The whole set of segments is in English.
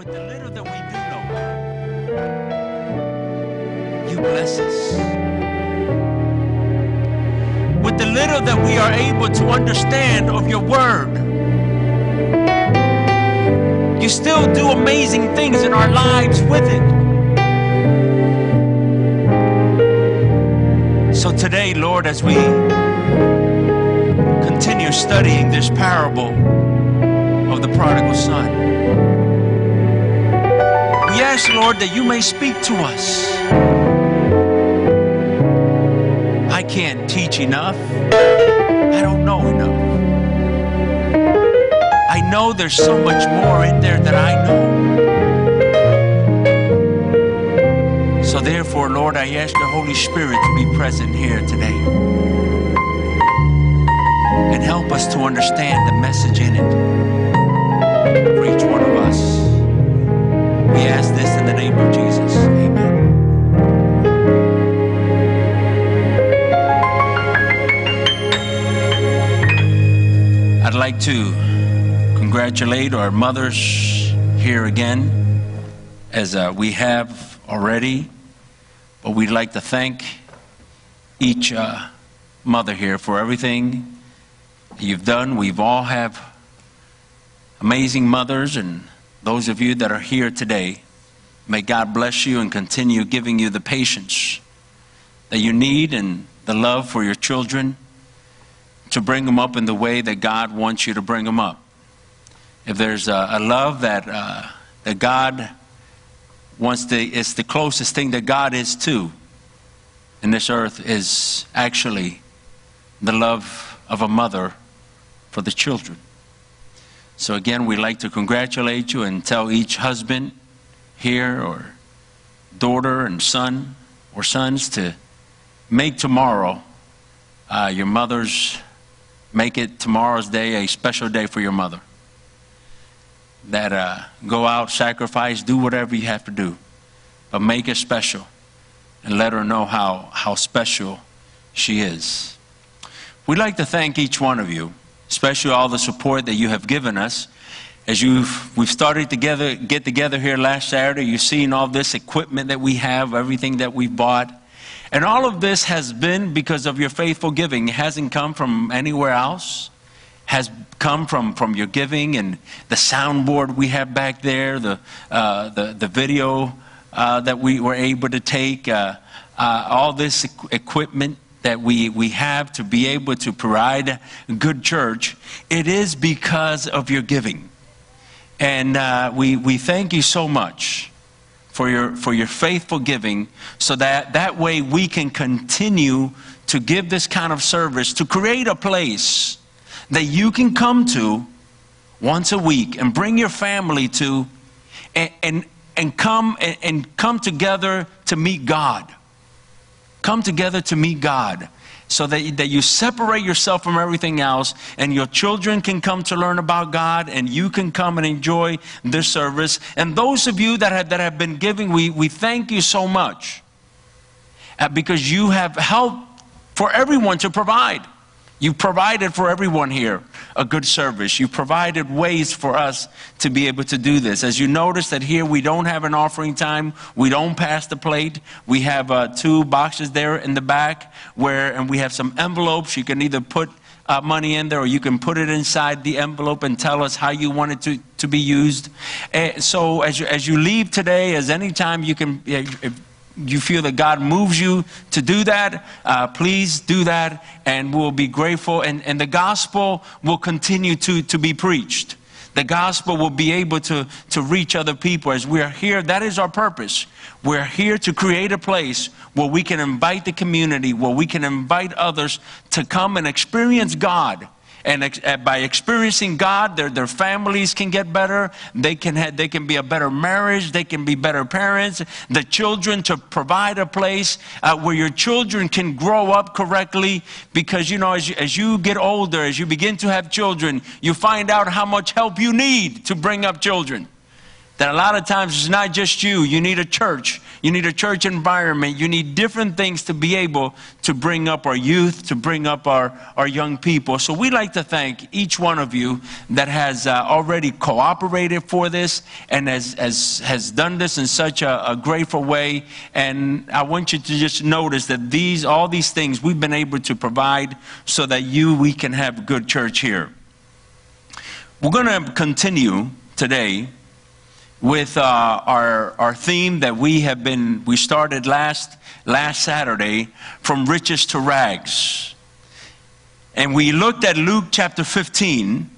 with the little that we do know, you bless us. With the little that we are able to understand of your word, you still do amazing things in our lives with it. So today, Lord, as we continue studying this parable of the prodigal son, Lord, that you may speak to us. I can't teach enough. I don't know enough. I know there's so much more in there that I know. So, therefore, Lord, I ask the Holy Spirit to be present here today and help us to understand the message in it for each one of us. We ask this in the name of Jesus. Amen. I'd like to congratulate our mothers here again, as uh, we have already. But we'd like to thank each uh, mother here for everything you've done. We've all have amazing mothers, and those of you that are here today, may God bless you and continue giving you the patience that you need and the love for your children to bring them up in the way that God wants you to bring them up. If there's a, a love that, uh, that God wants to, it's the closest thing that God is to in this earth is actually the love of a mother for the children. So again, we'd like to congratulate you and tell each husband here or daughter and son or sons to make tomorrow uh, your mother's, make it tomorrow's day a special day for your mother that uh, go out, sacrifice, do whatever you have to do, but make it special and let her know how, how special she is. We'd like to thank each one of you, especially all the support that you have given us. As you've, we've started together, get together here last Saturday, you've seen all this equipment that we have, everything that we've bought. And all of this has been because of your faithful giving. It hasn't come from anywhere else has come from, from your giving and the soundboard we have back there, the, uh, the, the video uh, that we were able to take, uh, uh all this equipment that we, we have to be able to provide good church, it is because of your giving. And uh, we, we thank you so much for your, for your faithful giving so that that way we can continue to give this kind of service, to create a place that you can come to once a week and bring your family to and, and, and come and, and come together to meet God. Come together to meet God so that, that you separate yourself from everything else and your children can come to learn about God and you can come and enjoy this service. And those of you that have, that have been giving, we, we thank you so much uh, because you have helped for everyone to provide. You provided for everyone here a good service. You provided ways for us to be able to do this. As you notice that here we don't have an offering time. We don't pass the plate. We have uh, two boxes there in the back where, and we have some envelopes. You can either put uh, money in there or you can put it inside the envelope and tell us how you want it to, to be used. Uh, so as you, as you leave today, as any time you can, if, you feel that God moves you to do that, uh, please do that, and we'll be grateful. And, and the gospel will continue to, to be preached. The gospel will be able to, to reach other people as we are here. That is our purpose. We're here to create a place where we can invite the community, where we can invite others to come and experience God and ex- uh, by experiencing God, their, their families can get better. They can, they can be a better marriage. They can be better parents. The children to provide a place uh, where your children can grow up correctly. Because, you know, as you, as you get older, as you begin to have children, you find out how much help you need to bring up children. That a lot of times it's not just you. You need a church. You need a church environment. You need different things to be able to bring up our youth, to bring up our, our young people. So we'd like to thank each one of you that has uh, already cooperated for this and has, has, has done this in such a, a grateful way. And I want you to just notice that these, all these things we've been able to provide so that you, we can have good church here. We're going to continue today with uh, our, our theme that we have been, we started last, last Saturday, from riches to rags. And we looked at Luke chapter 15,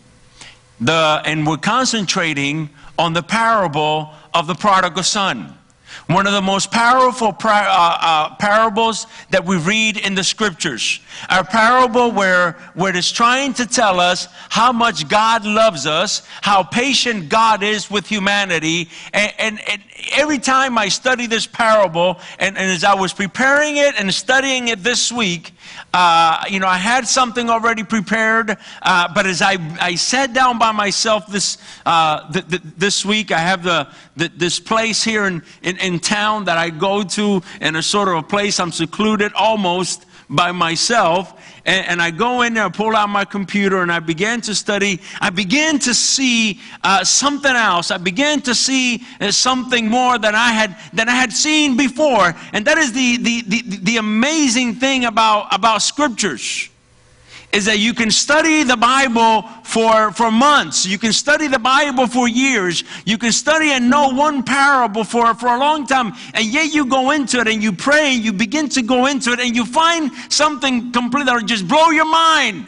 the, and we're concentrating on the parable of the prodigal son. One of the most powerful par- uh, uh, parables that we read in the scriptures. A parable where, where it's trying to tell us how much God loves us, how patient God is with humanity. And, and, and every time I study this parable, and, and, as I was preparing it and studying it this week, uh, you know, I had something already prepared, uh, but as I, I sat down by myself this, uh, th- th- this week, I have the, this place here in, in, in town that I go to, in a sort of a place I'm secluded almost by myself. And, and, I go in there, I pull out my computer, and I began to study. I began to see uh, something else. I began to see uh, something more than I had than I had seen before. And that is the the the, the amazing thing about about scriptures is that you can study the Bible for, for months. You can study the Bible for years. You can study and know one parable for, for a long time. And yet you go into it and you pray and you begin to go into it and you find something complete that will just blow your mind.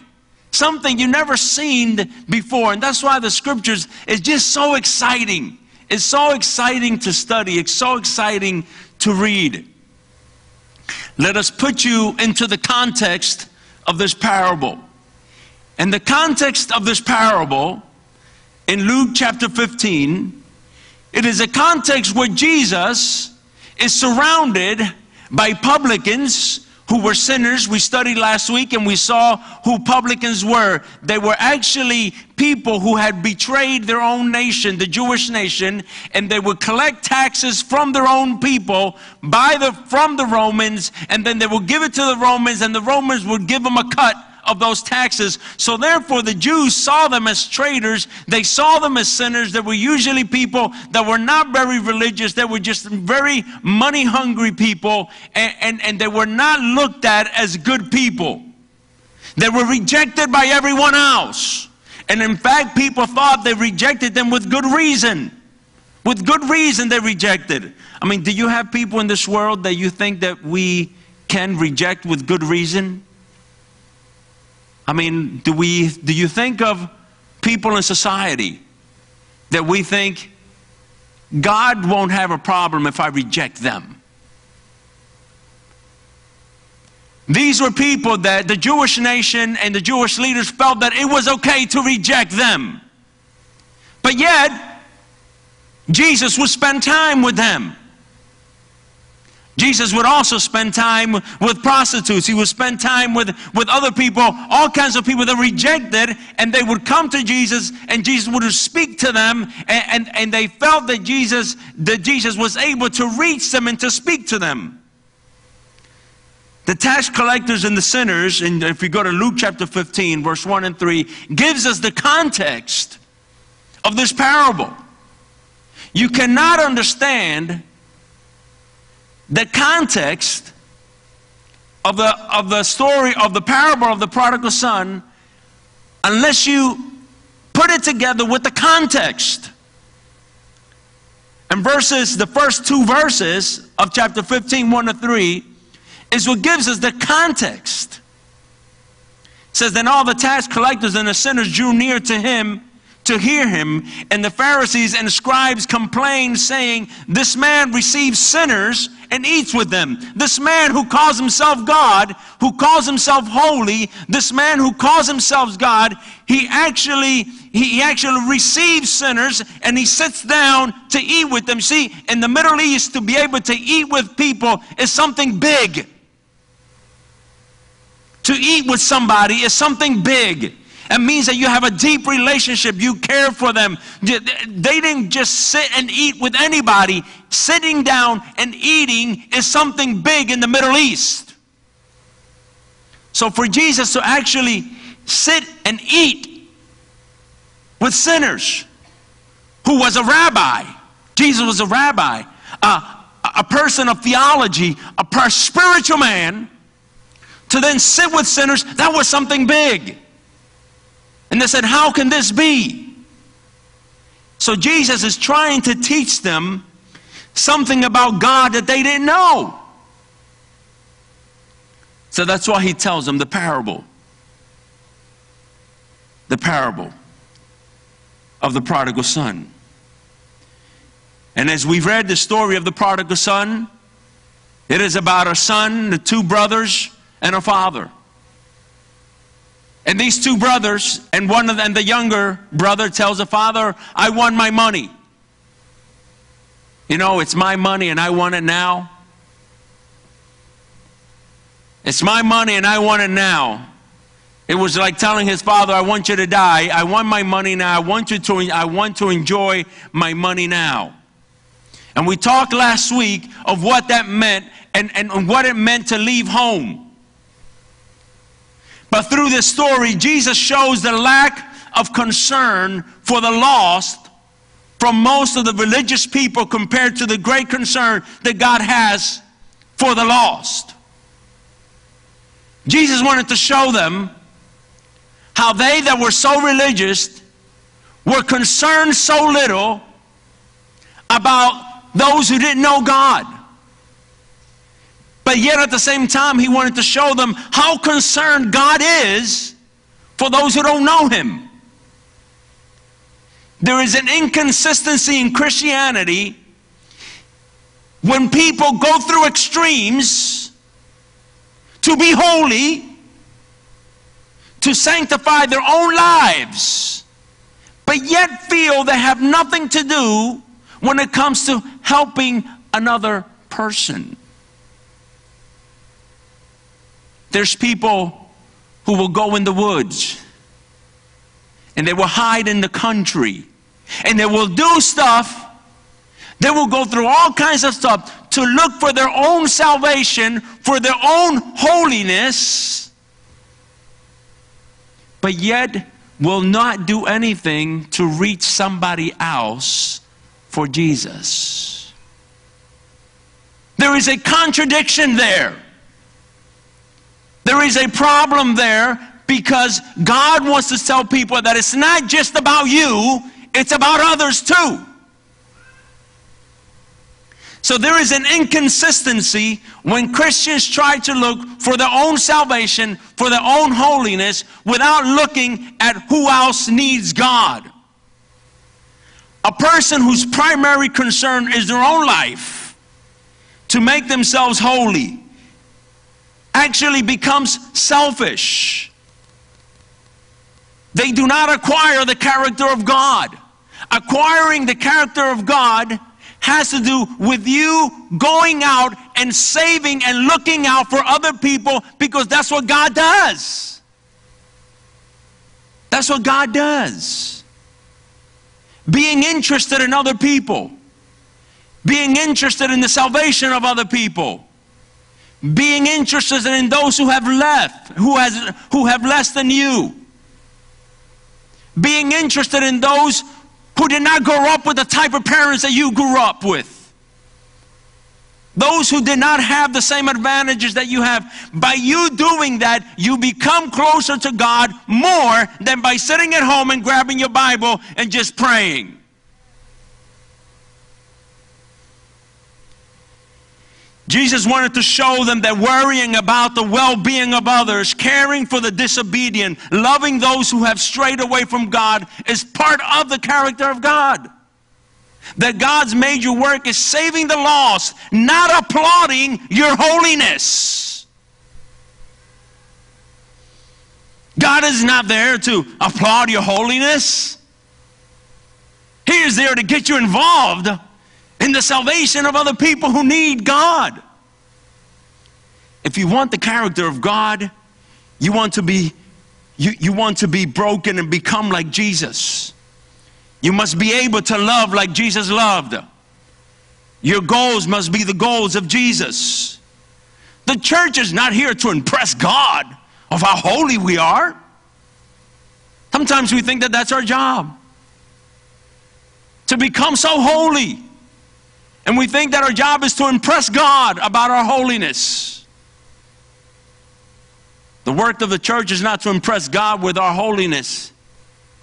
Something you never seen before. And that's why the scriptures is just so exciting. It's so exciting to study. It's so exciting to read. Let us put you into the context of this parable. And the context of this parable in Luke chapter 15, it is a context where Jesus is surrounded by publicans who were sinners. We studied last week and we saw who publicans were. They were actually people who had betrayed their own nation, the Jewish nation, and they would collect taxes from their own people by the, from the Romans, and then they would give it to the Romans, and the Romans would give them a cut of those taxes. So therefore, the Jews saw them as traitors. They saw them as sinners. They were usually people that were not very religious. They were just very money hungry people, and, and, and they were not looked at as good people. They were rejected by everyone else. And in fact, people thought they rejected them with good reason. With good reason, they rejected. I mean, do you have people in this world that you think that we can reject with good reason? I mean, do, we, do you think of people in society that we think God won't have a problem if I reject them? These were people that the Jewish nation and the Jewish leaders felt that it was okay to reject them. But yet, Jesus would spend time with them. Jesus would also spend time with prostitutes. He would spend time with, with other people, all kinds of people that rejected, and they would come to Jesus, and Jesus would speak to them, and, and, and they felt that Jesus, that Jesus was able to reach them and to speak to them. The tax collectors and the sinners, and if we go to Luke chapter 15, verse 1 and 3, gives us the context of this parable. You cannot understand the context of the, of the story of the parable of the prodigal son unless you put it together with the context. And verses, the first two verses of chapter 15, 1 to 3, is what gives us the context. It says, Then all the tax collectors and the sinners drew near to him to hear him. And the Pharisees and scribes complained, saying, This man receives sinners and eats with them. This man who calls himself God, who calls himself holy, this man who calls himself God, he actually he actually receives sinners and he sits down to eat with them. See, in the Middle East, to be able to eat with people is something big. To eat with somebody is something big. It means that you have a deep relationship. You care for them. They didn't just sit and eat with anybody. Sitting down and eating is something big in the Middle East. So for Jesus to actually sit and eat with sinners, who was a rabbi, Jesus was a rabbi, uh, a person of theology, a spiritual man, to then sit with sinners, that was something big. And they said, How can this be? So Jesus is trying to teach them something about God that they didn't know. So that's why he tells them the parable. The parable of the prodigal son. And as we've read the story of the prodigal son, it is about a son, the two brothers, and a father. And these two brothers, and one of them, the younger brother, tells the father, I want my money. You know, it's my money and I want it now. It's my money and I want it now. It was like telling his father, I want you to die. I want my money now. I want you to I want to enjoy my money now. And we talked last week of what that meant and, and what it meant to leave home. But through this story, Jesus shows the lack of concern for the lost from most of the religious people compared to the great concern that God has for the lost. Jesus wanted to show them how they that were so religious were concerned so little about those who didn't know God. But yet at the same time, he wanted to show them how concerned God is for those who don't know him. There is an inconsistency in Christianity when people go through extremes to be holy, to sanctify their own lives, but yet feel they have nothing to do when it comes to helping another person. There's people who will go in the woods and they will hide in the country and they will do stuff. They will go through all kinds of stuff to look for their own salvation, for their own holiness, but yet will not do anything to reach somebody else for Jesus. There is a contradiction there. There is a problem there because God wants to tell people that it's not just about you, it's about others too. So there is an inconsistency when Christians try to look for their own salvation, for their own holiness, without looking at who else needs God. A person whose primary concern is their own life to make themselves holy actually becomes selfish. They do not acquire the character of God. Acquiring the character of God has to do with you going out and saving and looking out for other people because that's what God does. That's what God does being interested in other people, being interested in the salvation of other people, being interested in those who have left, who, has, who have less than you, being interested in those who did not grow up with the type of parents that you grew up with. Those who did not have the same advantages that you have, by you doing that, you become closer to God more than by sitting at home and grabbing your Bible and just praying. Jesus wanted to show them that worrying about the well being of others, caring for the disobedient, loving those who have strayed away from God is part of the character of God. That God's major work is saving the lost, not applauding your holiness. God is not there to applaud your holiness. He is there to get you involved in the salvation of other people who need God. If you want the character of God, you want to be you, you want to be broken and become like Jesus. You must be able to love like Jesus loved. Your goals must be the goals of Jesus. The church is not here to impress God of how holy we are. Sometimes we think that that's our job to become so holy. And we think that our job is to impress God about our holiness. The work of the church is not to impress God with our holiness.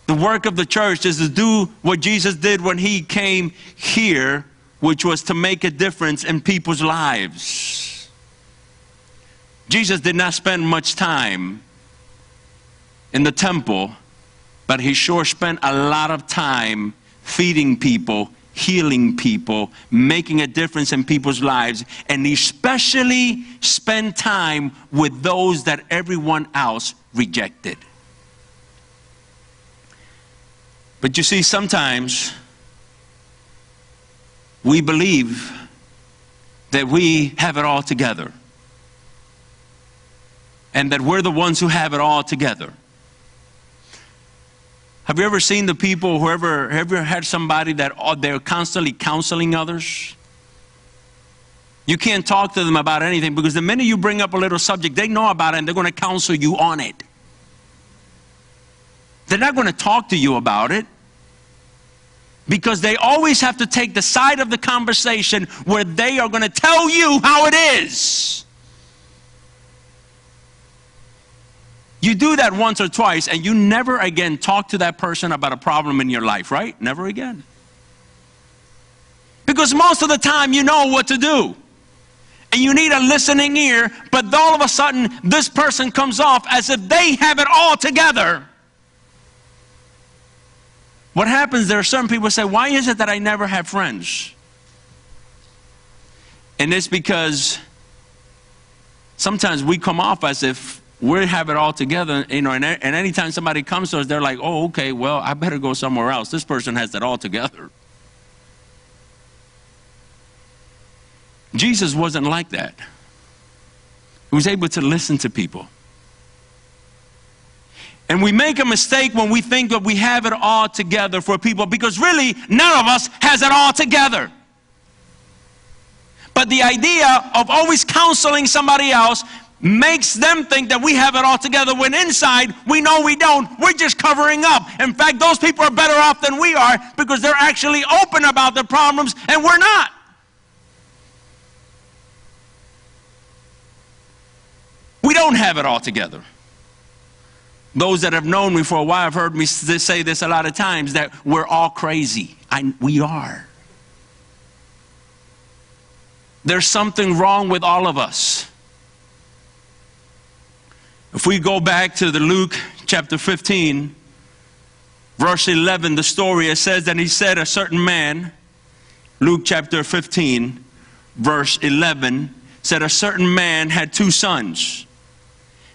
The work of the church is to do what Jesus did when he came here, which was to make a difference in people's lives. Jesus did not spend much time in the temple, but he sure spent a lot of time feeding people, healing people, making a difference in people's lives, and especially spend time with those that everyone else rejected. But you see, sometimes we believe that we have it all together and that we're the ones who have it all together. Have you ever seen the people, whoever, have you had somebody that oh, they're constantly counseling others? You can't talk to them about anything because the minute you bring up a little subject, they know about it and they're going to counsel you on it. They're not going to talk to you about it because they always have to take the side of the conversation where they are going to tell you how it is. You do that once or twice, and you never again talk to that person about a problem in your life, right? Never again. Because most of the time you know what to do. And you need a listening ear, but all of a sudden this person comes off as if they have it all together. What happens, there are some people say, Why is it that I never have friends? And it's because sometimes we come off as if we have it all together, you know, and, and anytime somebody comes to us, they're like, oh, okay, well, I better go somewhere else. This person has it all together. Jesus wasn't like that. He was able to listen to people. And we make a mistake when we think that we have it all together for people because really none of us has it all together. But the idea of always counseling somebody else makes them think that we have it all together when inside we know we don't. We're just covering up. In fact, those people are better off than we are because they're actually open about their problems and we're not. We don't have it all together. Those that have known me for a while have heard me say this a lot of times that we're all crazy. I, we are. There's something wrong with all of us. If we go back to the Luke chapter 15, verse 11, the story, it says that he said a certain man, Luke chapter 15, verse 11, said a certain man had two sons.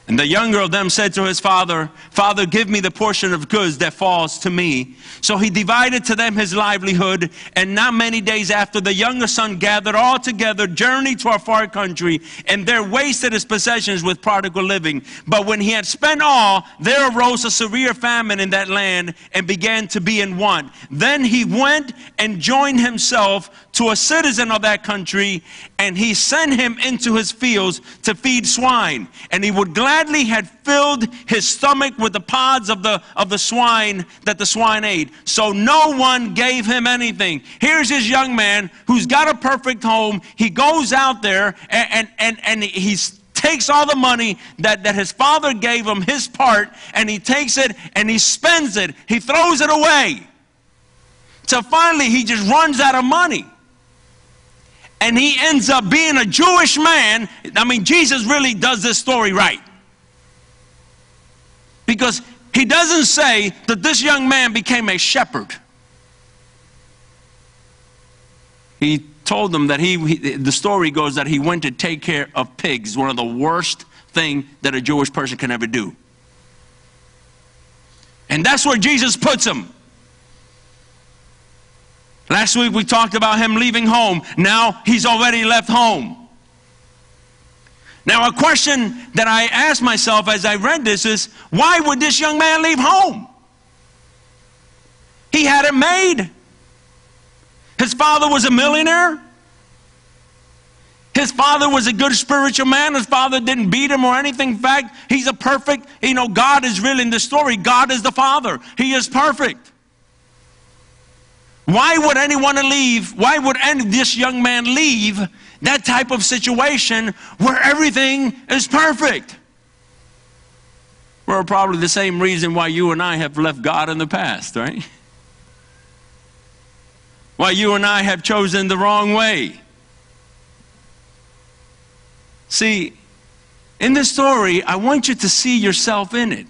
And the younger of them said to his father, Father, give me the portion of goods that falls to me. So he divided to them his livelihood. And not many days after, the younger son gathered all together, journeyed to a far country, and there wasted his possessions with prodigal living. But when he had spent all, there arose a severe famine in that land and began to be in want. Then he went and joined himself to a citizen of that country, and he sent him into his fields to feed swine. And he would gladly had filled his stomach with the pods of the, of the swine that the swine ate. So no one gave him anything. Here's this young man who's got a perfect home. He goes out there and, and, and, and he takes all the money that, that his father gave him, his part, and he takes it and he spends it. He throws it away. So finally, he just runs out of money and he ends up being a Jewish man. I mean, Jesus really does this story right. Because he doesn't say that this young man became a shepherd. He told them that he, he, the story goes that he went to take care of pigs, one of the worst thing that a Jewish person can ever do. And that's where Jesus puts him. Last week we talked about him leaving home. Now he's already left home. Now, a question that I asked myself as I read this is why would this young man leave home? He had it made. His father was a millionaire. His father was a good spiritual man. His father didn't beat him or anything. In fact, he's a perfect, you know, God is really in the story. God is the father. He is perfect. Why would anyone leave? Why would any, this young man leave that type of situation where everything is perfect? Well, probably the same reason why you and I have left God in the past, right? Why you and I have chosen the wrong way. See, in this story, I want you to see yourself in it.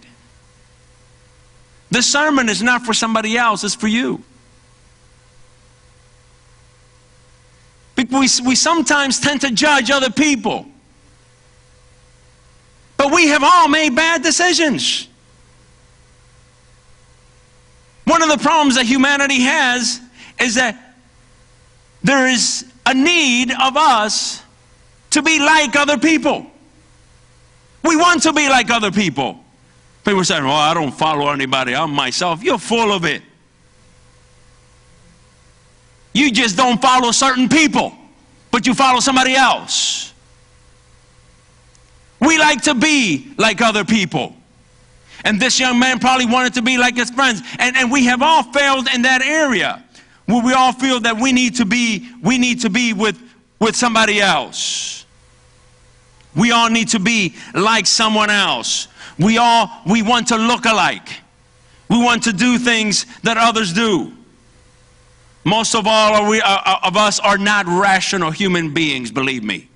The sermon is not for somebody else, it's for you. We, we sometimes tend to judge other people. But we have all made bad decisions. One of the problems that humanity has is that there is a need of us to be like other people. We want to be like other people. People say, well, I don't follow anybody, I'm myself. You're full of it. You just don't follow certain people, but you follow somebody else. We like to be like other people. And this young man probably wanted to be like his friends. And, and we have all failed in that area where we all feel that we need to be, we need to be with, with somebody else. We all need to be like someone else. We all, we want to look alike. We want to do things that others do. Most of all we, uh, uh, of us are not rational human beings, believe me.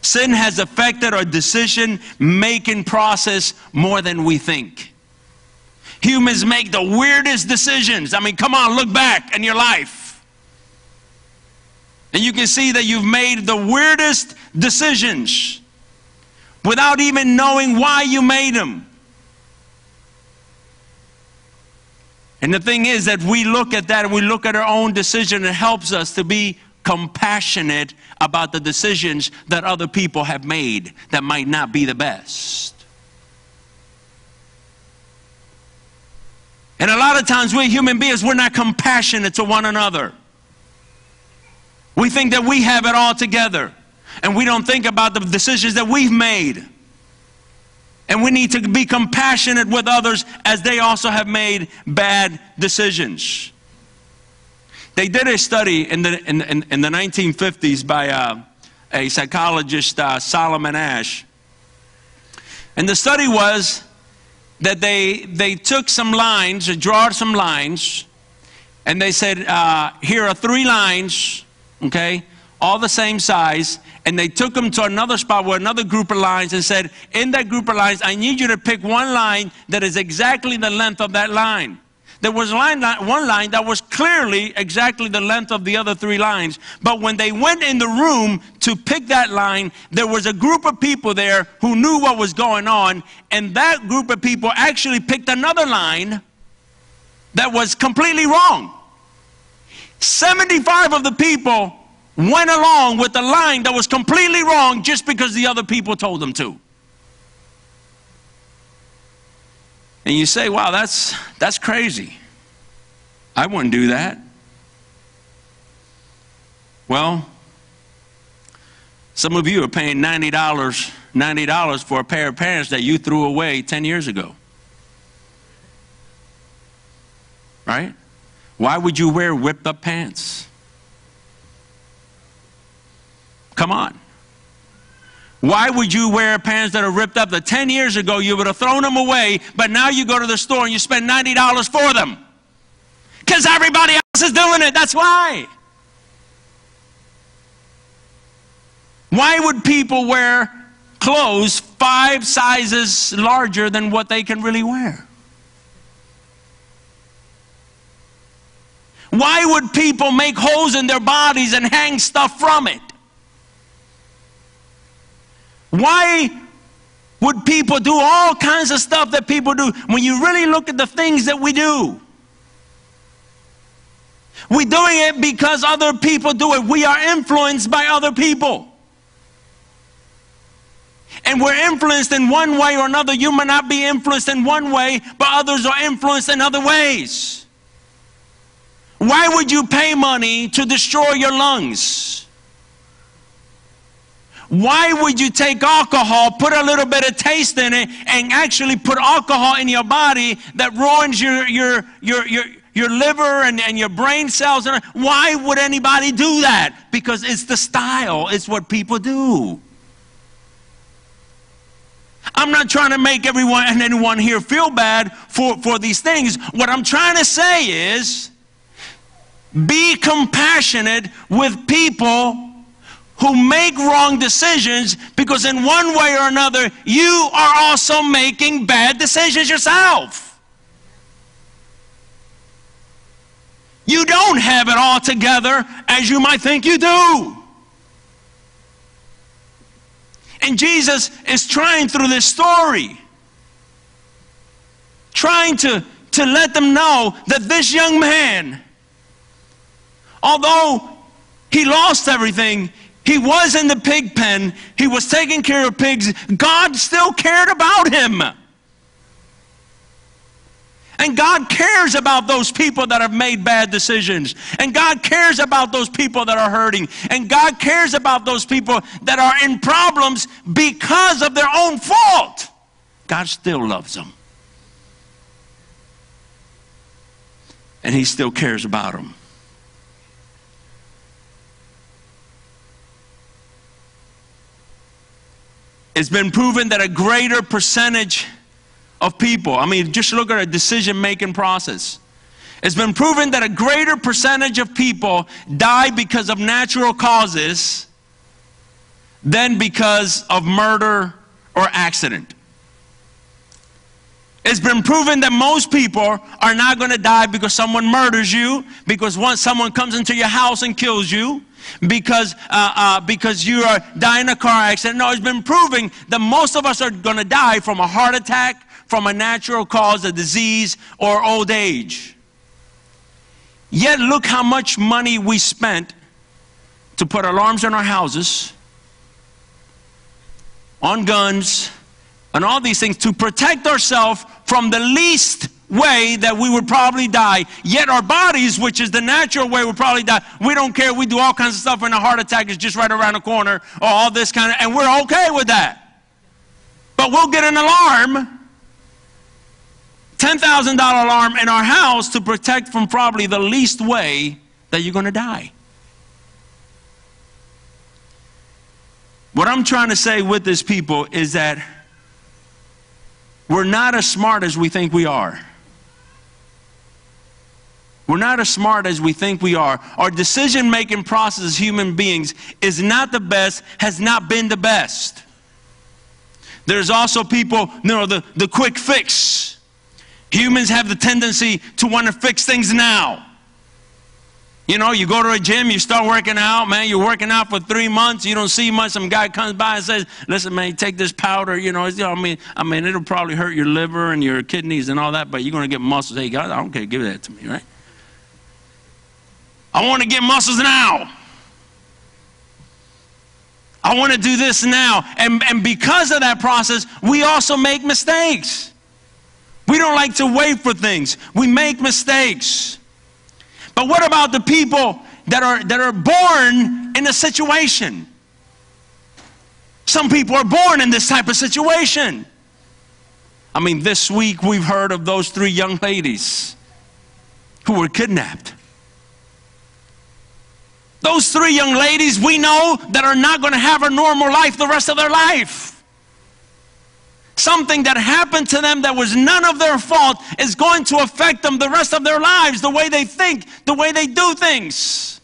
Sin has affected our decision making process more than we think. Humans make the weirdest decisions. I mean, come on, look back in your life. And you can see that you've made the weirdest decisions without even knowing why you made them. And the thing is that we look at that and we look at our own decision, it helps us to be compassionate about the decisions that other people have made that might not be the best. And a lot of times we human beings, we're not compassionate to one another. We think that we have it all together. And we don't think about the decisions that we've made. And we need to be compassionate with others as they also have made bad decisions. They did a study in the, in, in, in the 1950s by uh, a psychologist, uh, Solomon Asch. And the study was that they, they took some lines, they draw some lines, and they said, uh, here are three lines okay? All the same size. And they took them to another spot with another group of lines and said, in that group of lines, I need you to pick one line that is exactly the length of that line. There was line, one line that was clearly exactly the length of the other three lines. But when they went in the room to pick that line, there was a group of people there who knew what was going on. And that group of people actually picked another line that was completely wrong. 75 of the people went along with the line that was completely wrong just because the other people told them to. And you say, wow, that's, that's crazy. I wouldn't do that. Well, some of you are paying $90, $90 for a pair of pants that you threw away 10 years ago. Right? Why would you wear whipped up pants? Come on. Why would you wear pants that are ripped up that 10 years ago you would have thrown them away, but now you go to the store and you spend $90 for them? Because everybody else is doing it. That's why. Why would people wear clothes five sizes larger than what they can really wear? Why would people make holes in their bodies and hang stuff from it? Why would people do all kinds of stuff that people do when you really look at the things that we do? We're doing it because other people do it. We are influenced by other people. And we're influenced in one way or another. You may not be influenced in one way, but others are influenced in other ways. Why would you pay money to destroy your lungs? Why would you take alcohol, put a little bit of taste in it, and actually put alcohol in your body that ruins your, your, your, your, your liver and, and your brain cells? Why would anybody do that? Because it's the style, it's what people do. I'm not trying to make everyone and anyone here feel bad for, for these things. What I'm trying to say is be compassionate with people who make wrong decisions because, in one way or another, you are also making bad decisions yourself. You don't have it all together as you might think you do. And Jesus is trying through this story, trying to, to let them know that this young man, although he lost everything, he was in the pig pen, he was taking care of pigs, God still cared about him. And God cares about those people that have made bad decisions. And God cares about those people that are hurting. And God cares about those people that are in problems because of their own fault. God still loves them. And He still cares about them. It's been proven that a greater percentage of people. I mean, just look at a decision making process. It's been proven that a greater percentage of people die because of natural causes than because of murder or accident. It's been proven that most people are not going to die because someone murders you, because once someone comes into your house and kills you, because, uh, uh, because you are dying in a car accident. No, it's been proving that most of us are going to die from a heart attack, from a natural cause, a disease, or old age. Yet look how much money we spent to put alarms in our houses, on guns, and all these things to protect ourselves from the least way that we would probably die. Yet our bodies, which is the natural way would probably die, we don't care. We do all kinds of stuff, and a heart attack is just right around the corner, or all this kind of, and we're okay with that. But we'll get an alarm $10,000 alarm in our house to protect from probably the least way that you're going to die. What I'm trying to say with this people is that we're not as smart as we think we are. We're not as smart as we think we are. Our decision making process as human beings is not the best, has not been the best. There's also people, you know, the, the quick fix. Humans have the tendency to want to fix things now. You know, you go to a gym, you start working out, man, you're working out for three months, you don't see much. Some guy comes by and says, Listen, man, take this powder, you know, you know I mean, I mean, it'll probably hurt your liver and your kidneys and all that, but you're gonna get muscles. Hey, God, I don't care, give that to me, right? I want to get muscles now. I want to do this now. And, and because of that process, we also make mistakes. We don't like to wait for things. We make mistakes. But what about the people that are, that are born in a situation? Some people are born in this type of situation. I mean, this week we've heard of those three young ladies who were kidnapped. Those three young ladies we know that are not going to have a normal life the rest of their life. Something that happened to them that was none of their fault is going to affect them the rest of their lives, the way they think, the way they do things.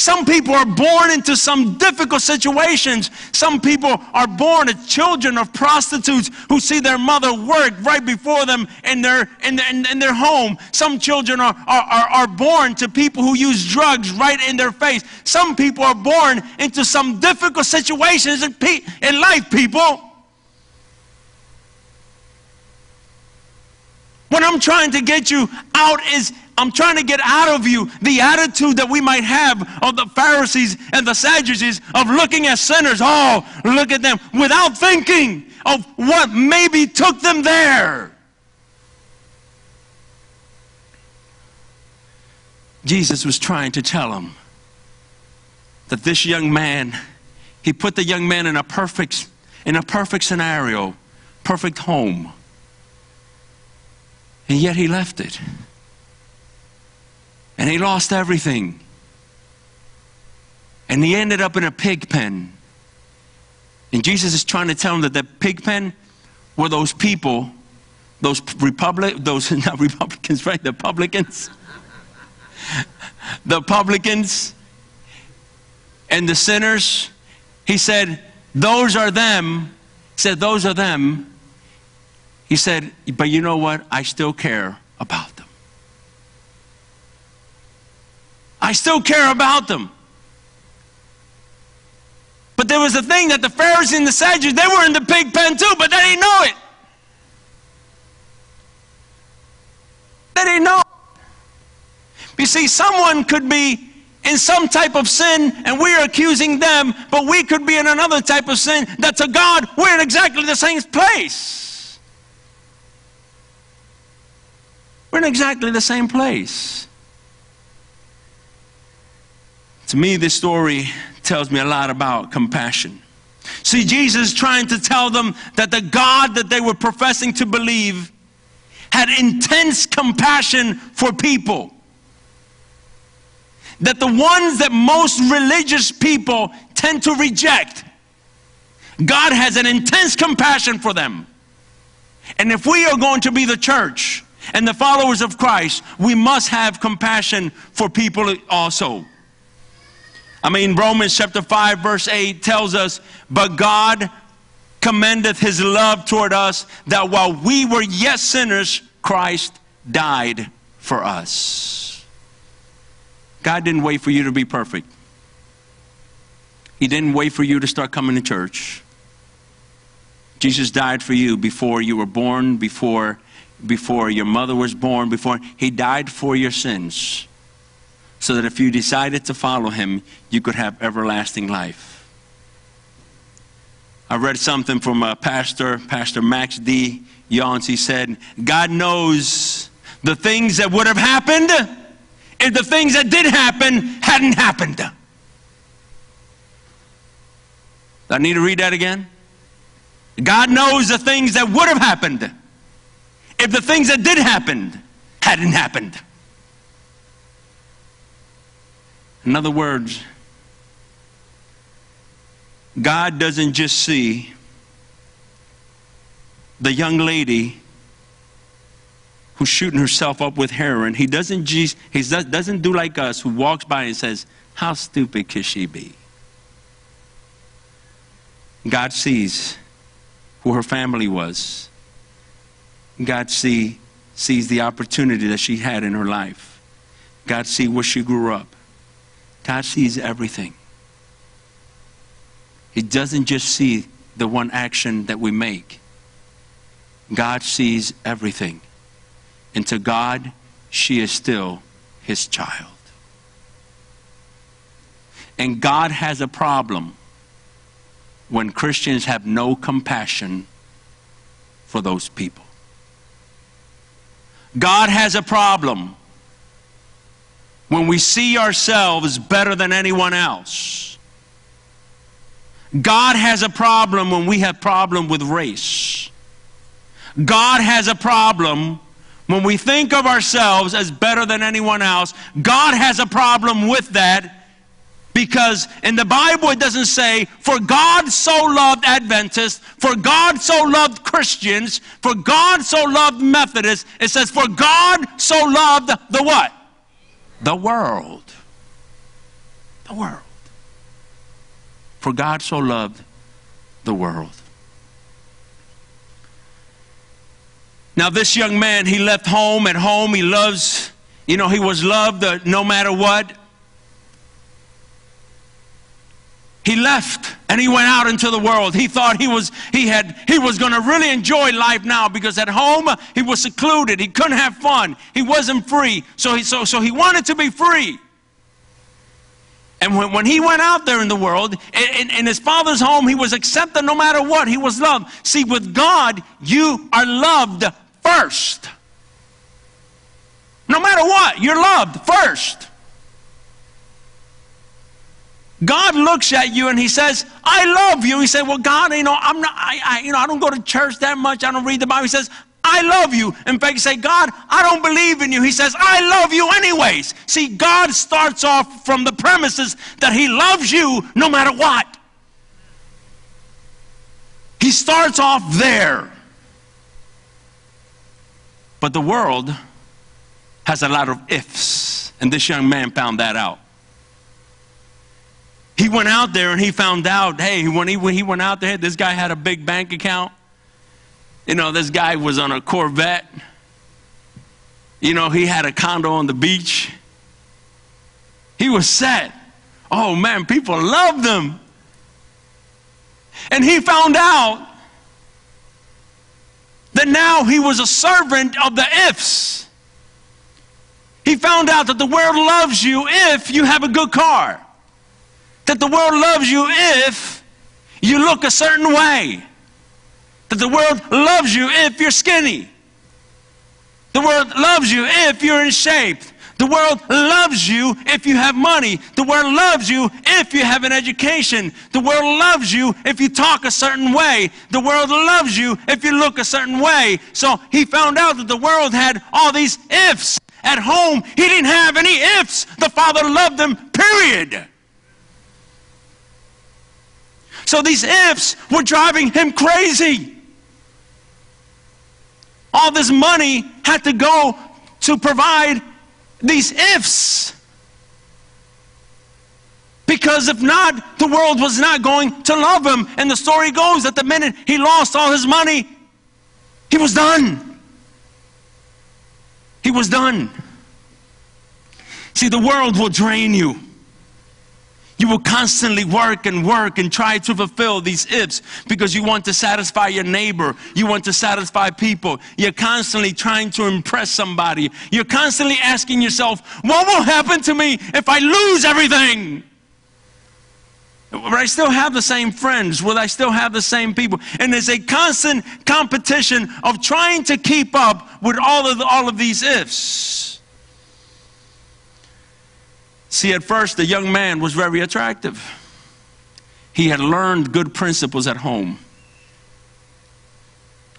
Some people are born into some difficult situations. Some people are born as children of prostitutes who see their mother work right before them in their, in their, in their home. Some children are, are, are born to people who use drugs right in their face. Some people are born into some difficult situations in, pe- in life, people. What I'm trying to get you out is I'm trying to get out of you the attitude that we might have of the Pharisees and the Sadducees of looking at sinners. Oh, look at them without thinking of what maybe took them there. Jesus was trying to tell them that this young man, he put the young man in a perfect, in a perfect scenario, perfect home. And yet he left it. And he lost everything. And he ended up in a pig pen. And Jesus is trying to tell him that the pig pen were those people, those republic, those not Republicans, right? The publicans. the publicans and the sinners. He said, Those are them. He said, Those are them. He said, But you know what? I still care about them. I still care about them. But there was a thing that the Pharisees and the Sadducees, they were in the pig pen too, but they didn't know it. They didn't know. You see, someone could be in some type of sin and we're accusing them, but we could be in another type of sin that to God, we're in exactly the same place. We're in exactly the same place. To me, this story tells me a lot about compassion. See, Jesus trying to tell them that the God that they were professing to believe had intense compassion for people. That the ones that most religious people tend to reject, God has an intense compassion for them. And if we are going to be the church and the followers of Christ, we must have compassion for people also. I mean, Romans chapter 5, verse 8 tells us, But God commendeth his love toward us, that while we were yet sinners, Christ died for us. God didn't wait for you to be perfect. He didn't wait for you to start coming to church. Jesus died for you before you were born, before, before your mother was born, before he died for your sins so that if you decided to follow him, you could have everlasting life. I read something from a pastor, Pastor Max D. Yawns. He said, God knows the things that would have happened if the things that did happen hadn't happened. I need to read that again. God knows the things that would have happened if the things that did happen hadn't happened. In other words, God doesn't just see the young lady who's shooting herself up with heroin. He doesn't, he doesn't do like us who walks by and says, How stupid could she be? God sees who her family was. God see, sees the opportunity that she had in her life. God sees where she grew up. God sees everything. He doesn't just see the one action that we make. God sees everything. And to God, she is still his child. And God has a problem when Christians have no compassion for those people. God has a problem when we see ourselves better than anyone else. God has a problem when we have problem with race. God has a problem when we think of ourselves as better than anyone else. God has a problem with that because in the Bible it doesn't say, for God so loved Adventists, for God so loved Christians, for God so loved Methodists. It says, for God so loved the what? The world. The world. For God so loved the world. Now, this young man, he left home. At home, he loves, you know, he was loved uh, no matter what. He left and he went out into the world. He thought he was he had he was going to really enjoy life now because at home he was secluded. He couldn't have fun. He wasn't free. So he so so he wanted to be free. And when, when he went out there in the world, in, in his father's home, he was accepted no matter what. He was loved. See, with God, you are loved first. No matter what, you're loved first. God looks at you and he says, I love you. He said, Well, God, you know, I'm not, I, I, you know, I don't go to church that much. I don't read the Bible. He says, I love you. In fact, you say, God, I don't believe in you. He says, I love you anyways. See, God starts off from the premises that he loves you no matter what. He starts off there. But the world has a lot of ifs. And this young man found that out. He went out there and he found out, hey, when he, when he went out there, this guy had a big bank account. You know, this guy was on a Corvette. You know, he had a condo on the beach. He was set. Oh man, people loved him. And he found out that now he was a servant of the ifs. He found out that the world loves you if you have a good car that the world loves you if you look a certain way. That the world loves you if you're skinny. The world loves you if you're in shape. The world loves you if you have money. The world loves you if you have an education. The world loves you if you talk a certain way. The world loves you if you look a certain way. So he found out that the world had all these ifs. At home, he didn't have any ifs. The Father loved them, period. So these ifs were driving him crazy. All this money had to go to provide these ifs. Because if not, the world was not going to love him. And the story goes that the minute he lost all his money, he was done. He was done. See, the world will drain you. You will constantly work and work and try to fulfill these ifs because you want to satisfy your neighbor. You want to satisfy people. You're constantly trying to impress somebody. You're constantly asking yourself, what will happen to me if I lose everything? Will I still have the same friends? Will I still have the same people? And there's a constant competition of trying to keep up with all of, the, all of these ifs. See, at first, the young man was very attractive. He had learned good principles at home.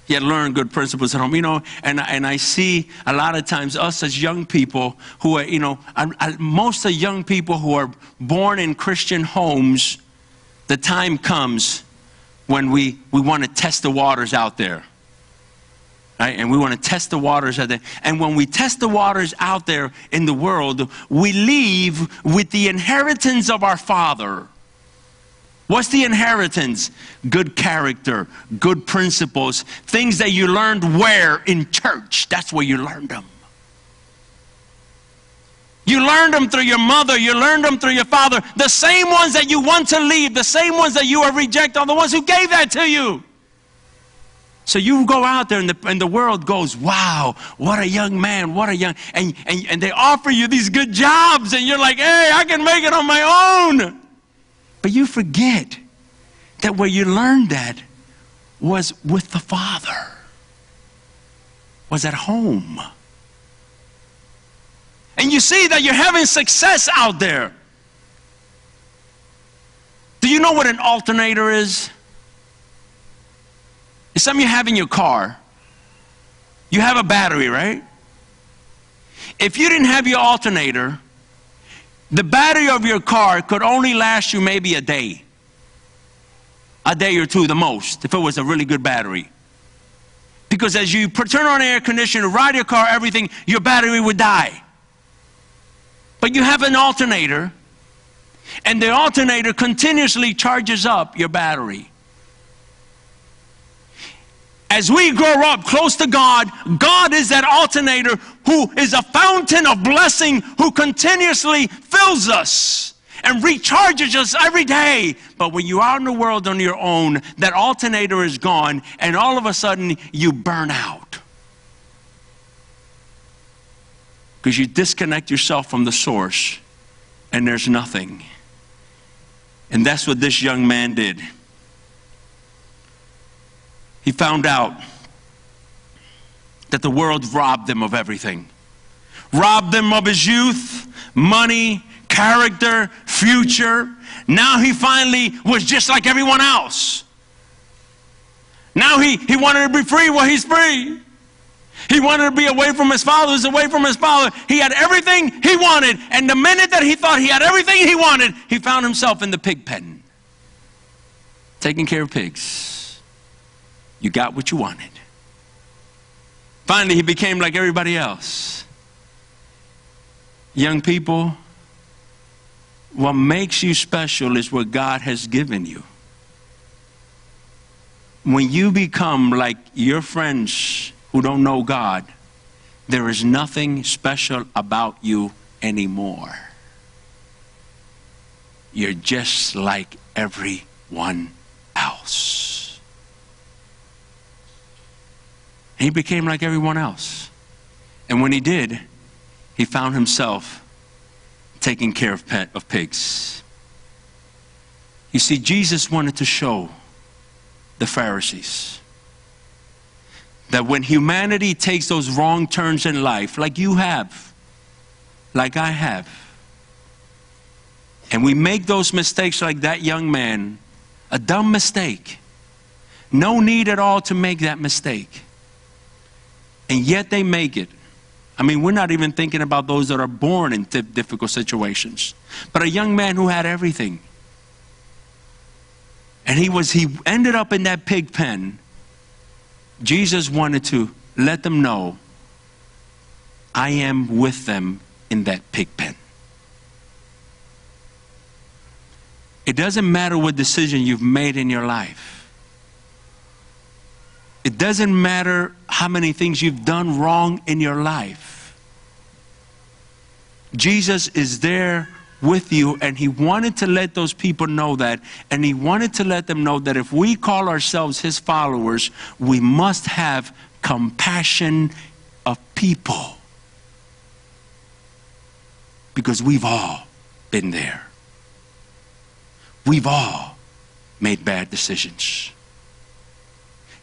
He had learned good principles at home, you know, and, and I see a lot of times us as young people who are, you know, most of young people who are born in Christian homes, the time comes when we, we want to test the waters out there. Right? And we want to test the waters out there. And when we test the waters out there in the world, we leave with the inheritance of our Father. What's the inheritance? Good character, good principles, things that you learned where? In church. That's where you learned them. You learned them through your mother. You learned them through your father. The same ones that you want to leave, the same ones that you are reject are the ones who gave that to you. So you go out there and the, and the world goes, wow, what a young man, what a young, and, and, and they offer you these good jobs and you're like, hey, I can make it on my own. But you forget that where you learned that was with the Father, was at home. And you see that you're having success out there. Do you know what an alternator is? Some you have in your car, you have a battery, right? If you didn't have your alternator, the battery of your car could only last you maybe a day. A day or two, the most, if it was a really good battery. Because as you turn on air conditioner, ride your car, everything, your battery would die. But you have an alternator, and the alternator continuously charges up your battery. As we grow up close to God, God is that alternator who is a fountain of blessing who continuously fills us. and recharges us every day. But when you are in the world on your own, that alternator is gone, and all of a sudden you burn out. Because you disconnect yourself from the source, and there's nothing. And that's what this young man did. He found out that the world robbed him of everything robbed him of his youth, money, character, future. Now he finally was just like everyone else. Now he, he wanted to be free. Well, he's free. He wanted to be away from his father. He's away from his father. He had everything he wanted. And the minute that he thought he had everything he wanted, he found himself in the pig pen, taking care of pigs. You got what you wanted. Finally, he became like everybody else. Young people, what makes you special is what God has given you. When you become like your friends who don't know God, there is nothing special about you anymore. You're just like everyone else. He became like everyone else. And when he did, he found himself taking care of, pet, of pigs. You see, Jesus wanted to show the Pharisees that when humanity takes those wrong turns in life, like you have, like I have, and we make those mistakes like that young man, a dumb mistake, no need at all to make that mistake and yet they make it. I mean, we're not even thinking about those that are born in difficult situations. But a young man who had everything. And he was he ended up in that pig pen. Jesus wanted to let them know I am with them in that pig pen. It doesn't matter what decision you've made in your life. It doesn't matter how many things you've done wrong in your life. Jesus is there with you, and He wanted to let those people know that. And He wanted to let them know that if we call ourselves His followers, we must have compassion of people. Because we've all been there. We've all made bad decisions.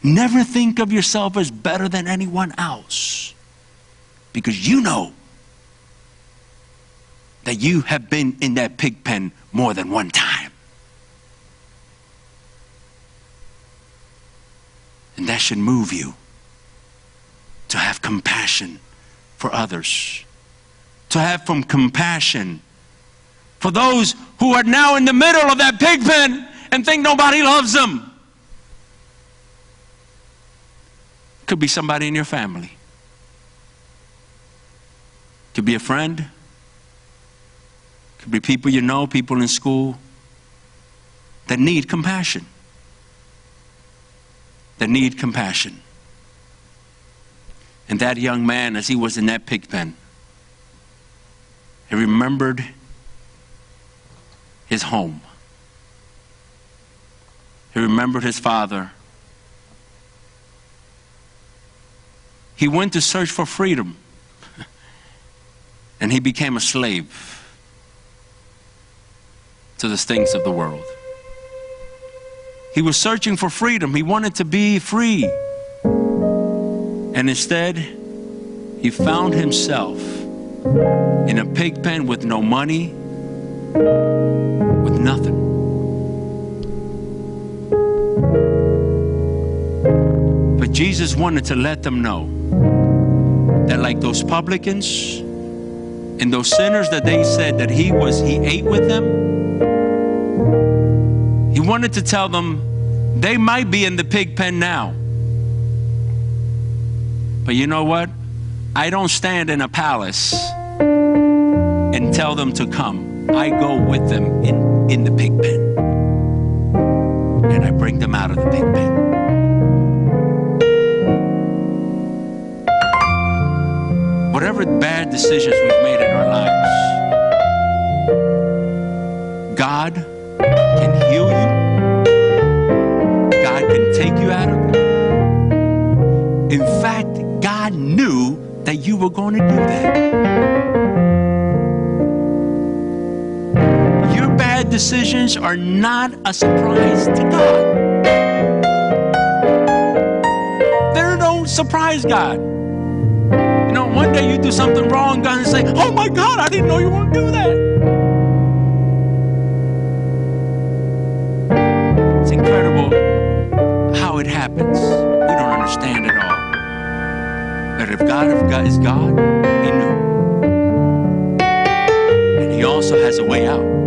Never think of yourself as better than anyone else because you know that you have been in that pig pen more than one time. And that should move you to have compassion for others, to have from compassion for those who are now in the middle of that pig pen and think nobody loves them. Could be somebody in your family. Could be a friend. Could be people you know, people in school that need compassion. That need compassion. And that young man, as he was in that pig pen, he remembered his home. He remembered his father He went to search for freedom. and he became a slave to the things of the world. He was searching for freedom. He wanted to be free. And instead, he found himself in a pig pen with no money, with nothing. But Jesus wanted to let them know that like those publicans and those sinners that they said that he was he ate with them he wanted to tell them they might be in the pig pen now. But you know what? I don't stand in a palace and tell them to come. I go with them in in the pig pen. And i bring them out of the pig pen whatever bad decisions we've made in our lives, God can heal you, God can take you out of it. In fact, God knew that you were going to do that. Your bad decisions are not a surprise to God. They don't surprise God. One day you do something wrong, God is say, Oh my God, I didn't know you would do that. It's incredible how it happens. We don't understand it all. But if God, if God is God, He knew. And He also has a way out.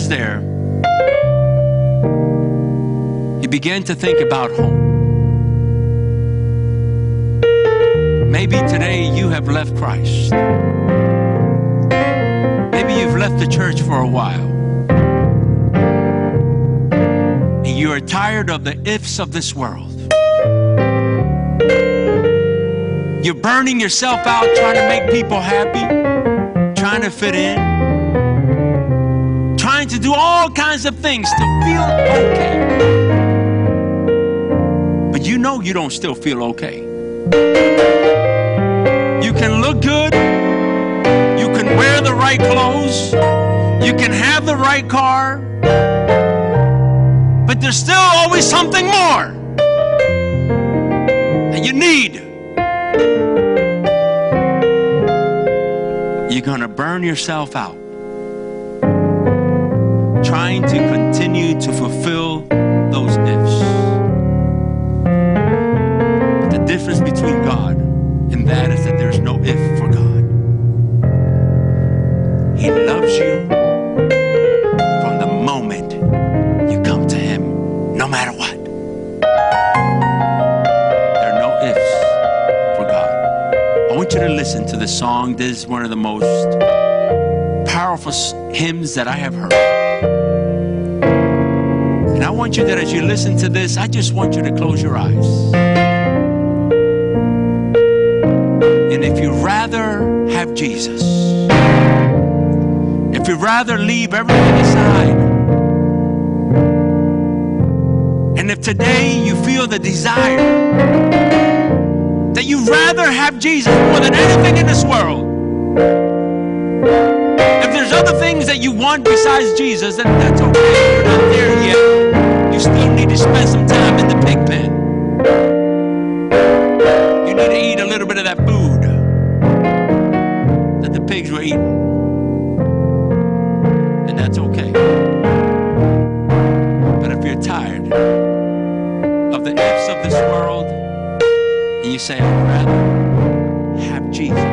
Was there, he began to think about home. Maybe today you have left Christ. Maybe you've left the church for a while. And you are tired of the ifs of this world. You're burning yourself out trying to make people happy, trying to fit in, do all kinds of things to feel okay. But you know you don't still feel okay. You can look good, you can wear the right clothes, you can have the right car, but there's still always something more that you need. You're going to burn yourself out trying to continue to fulfill those ifs. But the difference between God and that is that there's no if for God. He loves you from the moment you come to Him, no matter what. There are no ifs for God. I want you to listen to the song. This is one of the most powerful hymns that I have heard. And I want you that as you listen to this, I just want you to close your eyes. And if you rather have Jesus, if you rather leave everything aside, and if today you feel the desire that you rather have Jesus more than anything in this world, that you want besides Jesus, then that's okay. You're not there yet. You still need to spend some time in the pig pen. You need to eat a little bit of that food that the pigs were eating. And that's okay. But if you're tired of the ifs of this world, and you say, I'd rather have Jesus,